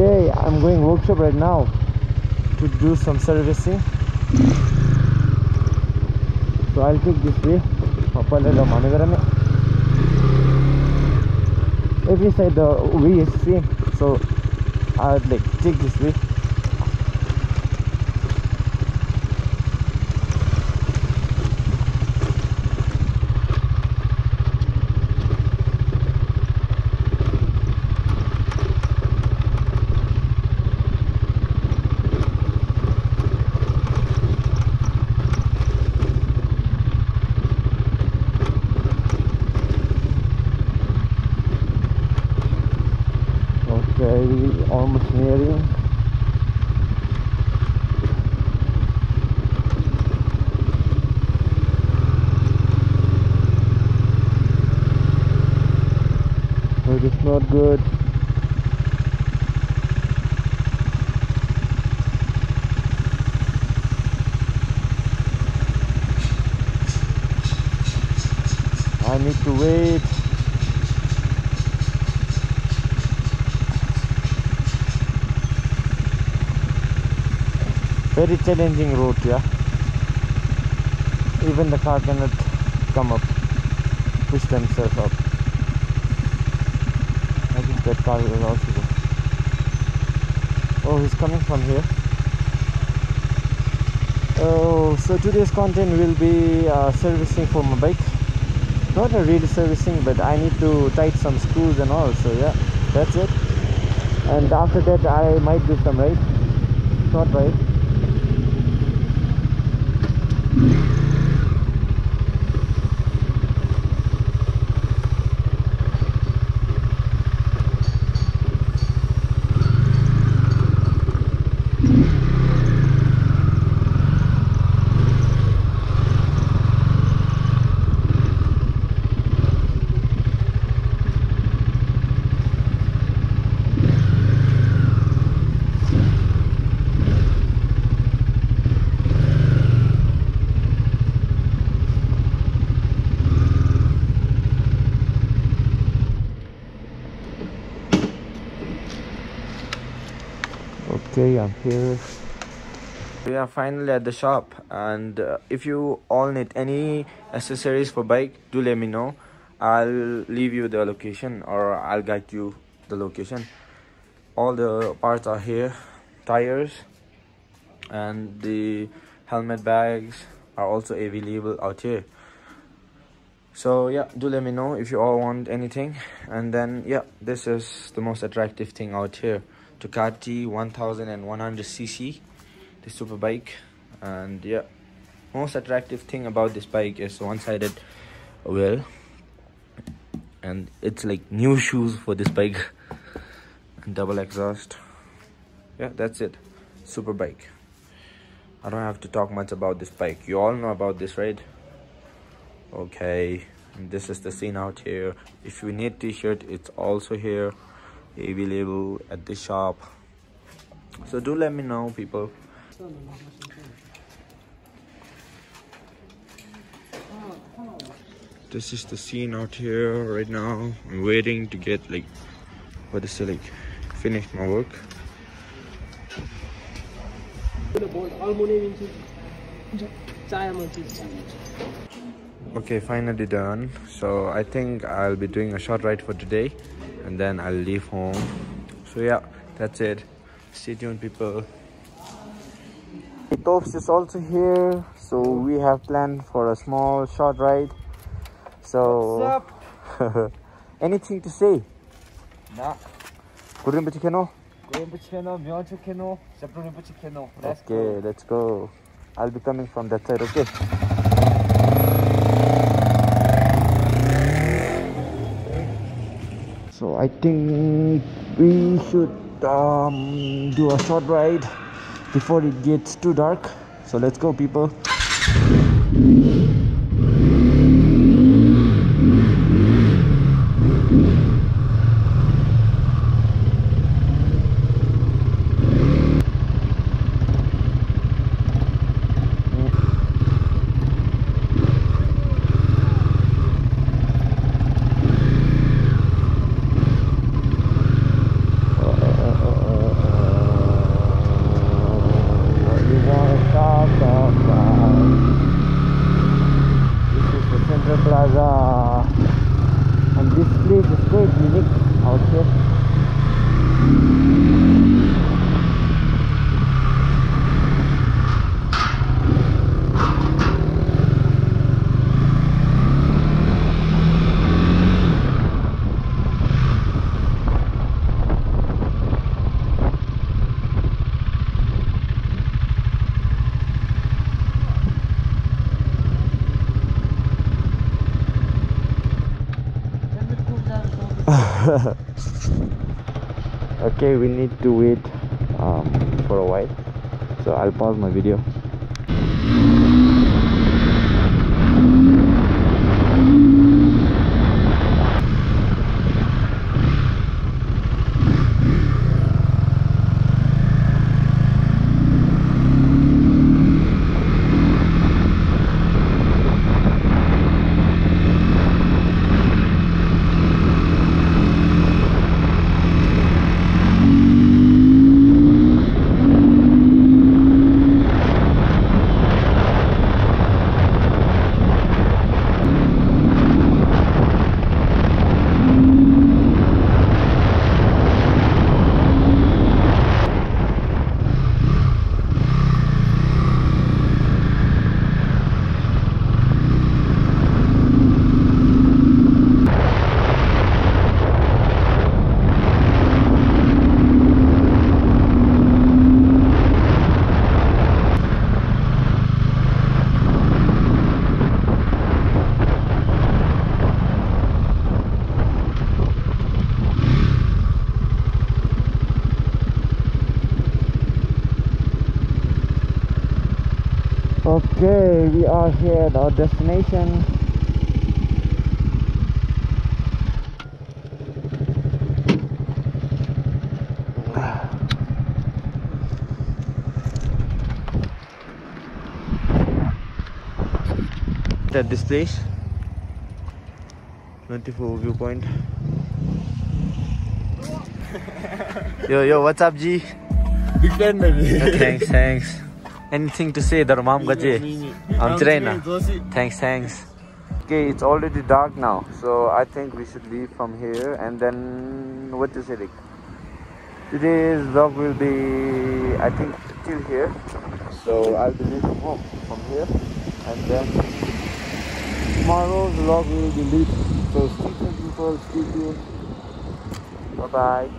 okay I'm going workshop right now to do some servicing. So I'll take this way Papalella Manigarame every side the way is same so I'll like take this way. Almost nearing it is not good. I need to wait very challenging route yeah. Even the car cannot come up push themselves up. I think that car will also go. Oh he's coming from here. Oh so today's content will be uh, servicing for my bike. Not a real servicing but I need to tight some screws and all so yeah that's it. And after that I might do some ride. Short ride okay i'm here. We are finally at the shop and uh, if you all need any accessories for bike do let me know. I'll leave you the location or i'll guide you the location. All the parts are here. Tires and the helmet bags are also available out here. So yeah do let me know if you all want anything. And then yeah this is the most attractive thing out here Ducati 1100cc the super bike and yeah most attractive thing about this bike is one-sided wheel and it's like new shoes for this bike. Double exhaust. Yeah that's it. Super bike i don't have to talk much about this bike. You all know about this right? Okay. And this is the scene out here. If you need t-shirt it's also here available at the shop. So do let me know people. This is the scene out here right now. I'm waiting to get like what is it like finish my work. Okay finally done. So i think i'll be doing a short ride for today and then I'll leave home. So yeah, that's it. Stay tuned people. Tops is also here. So we have planned for a small short ride. So anything to say? Nah. Kurimbachi Keno? Kurimbachi Keno, Myonchu you Saprimbachi Keno. Okay, go. let's go. I'll be coming from that side, okay? Think we should um, do a short ride before it gets too dark. So let's go people okay we need to wait um, for a while. So I'll pause my video Okay, we are here at our destination. At this place, 24 viewpoint. yo, yo, what's up, G? Big fan baby. thanks, thanks. Anything to say, Dharmam Gaje? Josie. Thanks, thanks. Okay, it's already dark now, so I think we should leave from here and then what to say, Rick? Today's vlog will be, I think, till here. So I'll be leaving home from here and then tomorrow's vlog will be lit. So stay tuned, people. Stay tuned. Bye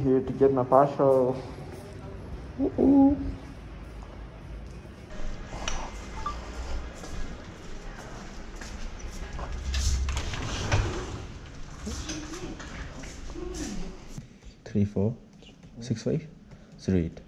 here to get my partial. Ooh. Three, four, six, five, zero, eight.